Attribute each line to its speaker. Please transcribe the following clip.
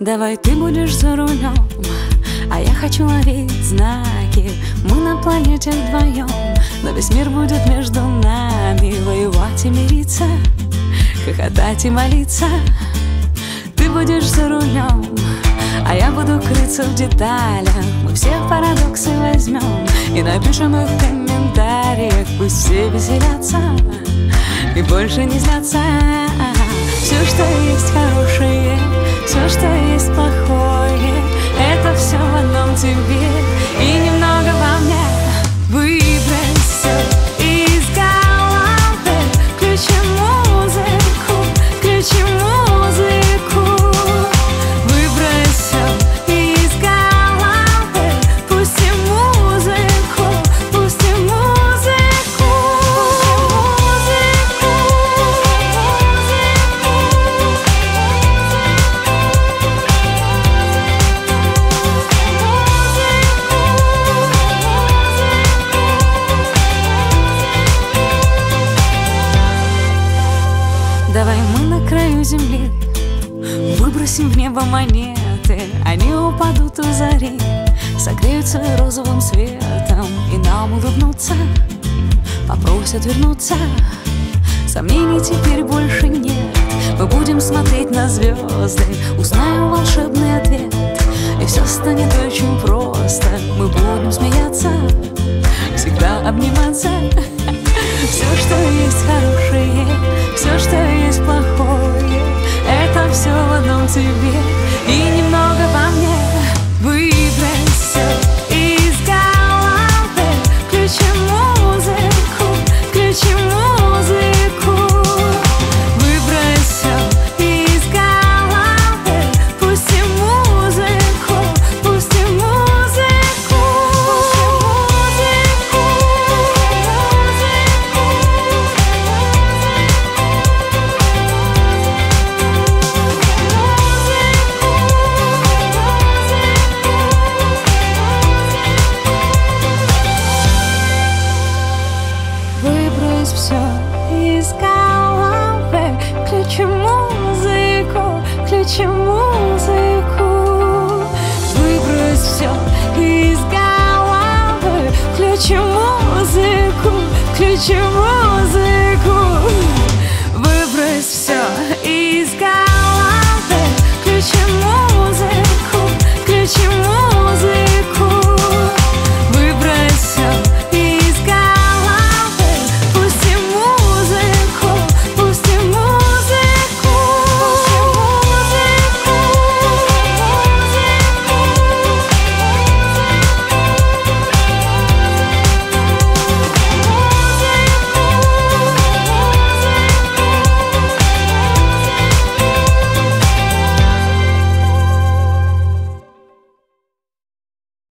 Speaker 1: Давай ты будешь за рулем, а я хочу ловить знаки. Мы на планете вдвоем, но весь мир будет между нами. Воевать и мириться, хохотать и молиться. Ты будешь за рулем, а я буду крыться в деталях. Мы все парадоксы возьмем и напишем их в комментариях. Пусть все веселятся и больше не злятся. Все, что есть хорошее, все, что есть плохое Давай мы на краю земли Выбросим в небо монеты. Они упадут у зари Согреются розовым светом И нам улыбнутся Попросят вернуться. Сомнений теперь больше нет. Мы будем смотреть на звезды Узнаем волшебный ответ. И все станет очень просто. Мы будем смеяться Всегда обниматься. Все, что в одном все из головы Включи музыку, включи музыку. Выбрось все из головы. Включи музыку, включи музыку